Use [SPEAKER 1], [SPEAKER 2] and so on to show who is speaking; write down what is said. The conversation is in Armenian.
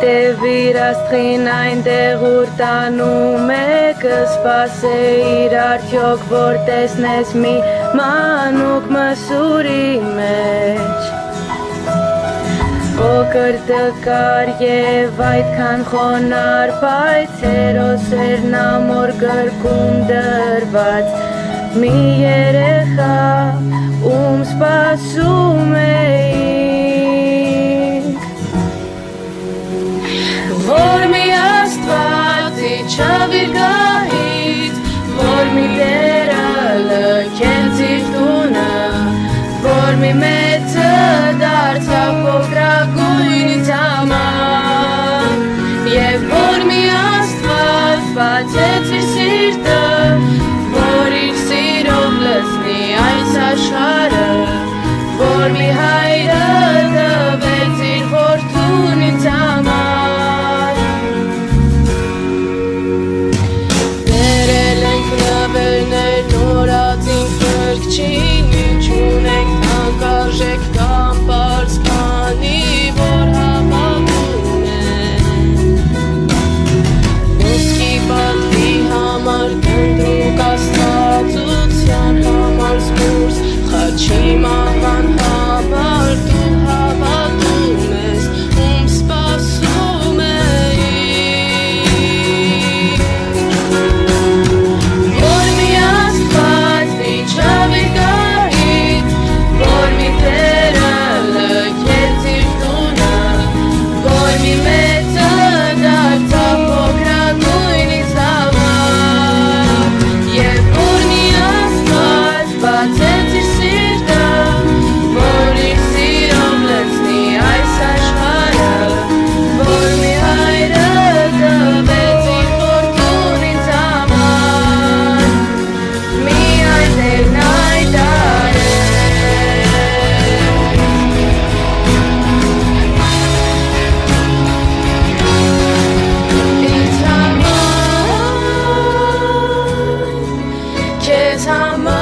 [SPEAKER 1] հետևիր աստղին այնտեղ ուր տանում եկը սպասեիր արդյոք որ տեսնես մի մանուկ մսուրի մեջ Օկր տկար եւ այդքան խոնար բայց հերոսերն ամոր գրկում դրված մի երեխա ում սպասում է ներկայից որ մի դերը լքեց իր տունը որ մի մեծը դարձավ փոքրագույնից համար եւ որ մի աստված բացեց իր սիրտը որ իր սիրով լցնի այս աշխարհը որ մի հայրը Time.